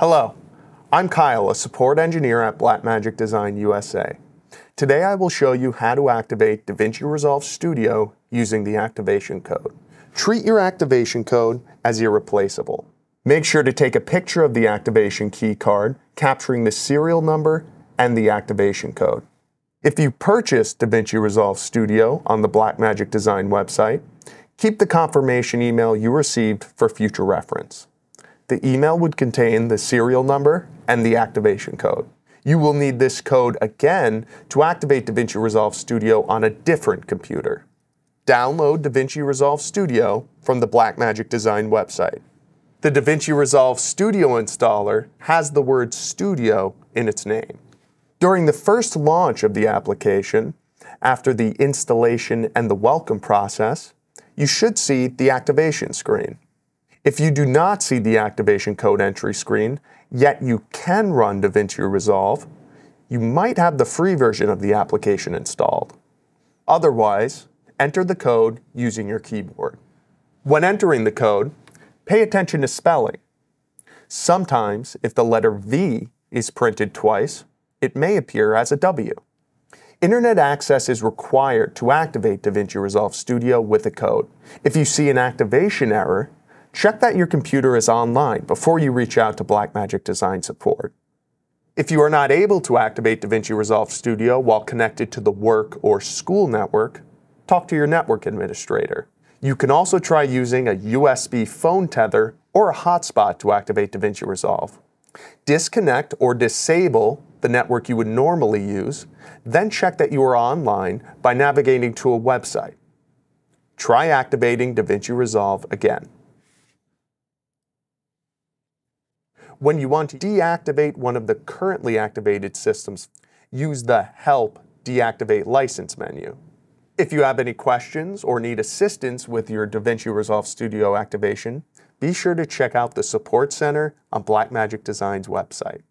Hello, I'm Kyle, a support engineer at Blackmagic Design USA. Today I will show you how to activate DaVinci Resolve Studio using the activation code. Treat your activation code as irreplaceable. Make sure to take a picture of the activation key card, capturing the serial number and the activation code. If you purchased DaVinci Resolve Studio on the Blackmagic Design website, keep the confirmation email you received for future reference. The email would contain the serial number and the activation code. You will need this code again to activate DaVinci Resolve Studio on a different computer. Download DaVinci Resolve Studio from the Blackmagic Design website. The DaVinci Resolve Studio installer has the word Studio in its name. During the first launch of the application, after the installation and the welcome process, you should see the activation screen. If you do not see the activation code entry screen, yet you can run DaVinci Resolve, you might have the free version of the application installed. Otherwise, enter the code using your keyboard. When entering the code, pay attention to spelling. Sometimes, if the letter V is printed twice, it may appear as a W. Internet access is required to activate DaVinci Resolve Studio with a code. If you see an activation error, check that your computer is online before you reach out to Blackmagic Design Support. If you are not able to activate DaVinci Resolve Studio while connected to the work or school network, talk to your network administrator. You can also try using a USB phone tether or a hotspot to activate DaVinci Resolve. Disconnect or disable the network you would normally use, then check that you are online by navigating to a website. Try activating DaVinci Resolve again. When you want to deactivate one of the currently activated systems, use the Help Deactivate License menu. If you have any questions or need assistance with your DaVinci Resolve Studio activation, be sure to check out the Support Center on Blackmagic Design's website.